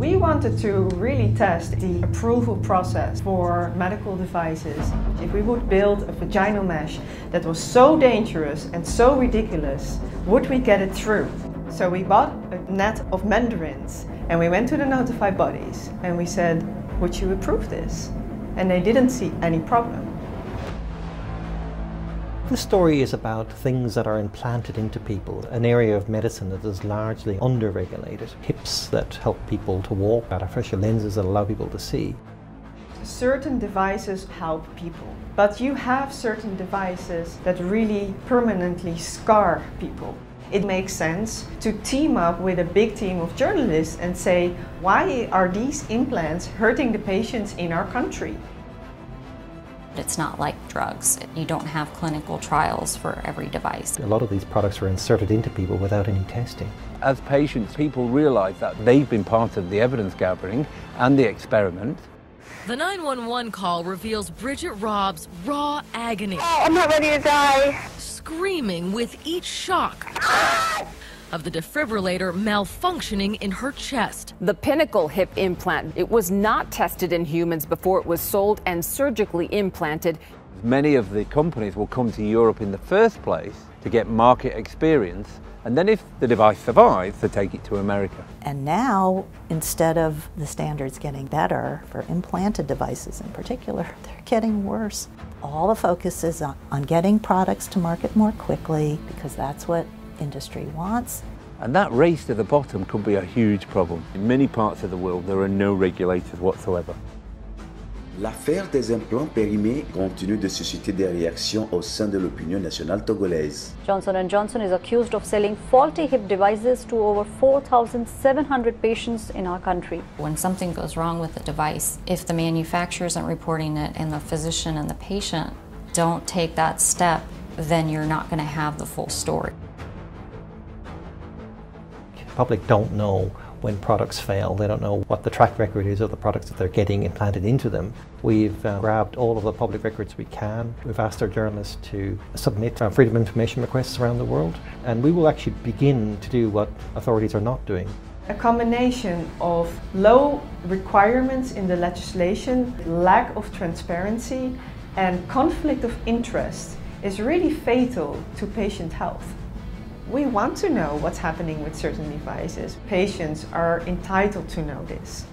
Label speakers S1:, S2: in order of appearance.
S1: We wanted to really test the approval process for medical devices. If we would build a vaginal mesh that was so dangerous and so ridiculous, would we get it through? So we bought a net of mandarins and we went to the notified bodies and we said, would you approve this? And they didn't see any problem.
S2: This story is about things that are implanted into people, an area of medicine that is largely under-regulated. Hips that help people to walk, artificial lenses that allow people to see.
S1: Certain devices help people, but you have certain devices that really permanently scar people. It makes sense to team up with a big team of journalists and say, why are these implants hurting the patients in our country?
S3: It's not like drugs. You don't have clinical trials for every device.
S2: A lot of these products are inserted into people without any testing.
S4: As patients, people realise that they've been part of the evidence gathering and the experiment.
S5: The 911 call reveals Bridget Robb's raw agony.
S6: Oh, I'm not ready to die.
S5: Screaming with each shock ah! Of the defibrillator malfunctioning in her chest.
S7: The Pinnacle hip implant, it was not tested in humans before it was sold and surgically implanted.
S4: Many of the companies will come to Europe in the first place to get market experience and then if the device survives, they take it to America.
S8: And now, instead of the standards getting better for implanted devices in particular, they're getting worse. All the focus is on, on getting products to market more quickly because that's what industry wants.
S4: And that race to the bottom could be a huge problem. In many parts of the world, there are no regulators whatsoever.
S9: L'affaire des implants périmés continue de susciter des réactions au sein de l'opinion nationale togolaise.
S10: Johnson & Johnson is accused of selling faulty hip devices to over 4,700 patients in our country.
S3: When something goes wrong with the device, if the manufacturer isn't reporting it and the physician and the patient don't take that step, then you're not going to have the full story.
S2: The public don't know when products fail. They don't know what the track record is of the products that they're getting implanted into them. We've uh, grabbed all of the public records we can. We've asked our journalists to submit uh, freedom of information requests around the world, and we will actually begin to do what authorities are not doing.
S1: A combination of low requirements in the legislation, lack of transparency, and conflict of interest is really fatal to patient health. We want to know what's happening with certain devices. Patients are entitled to know this.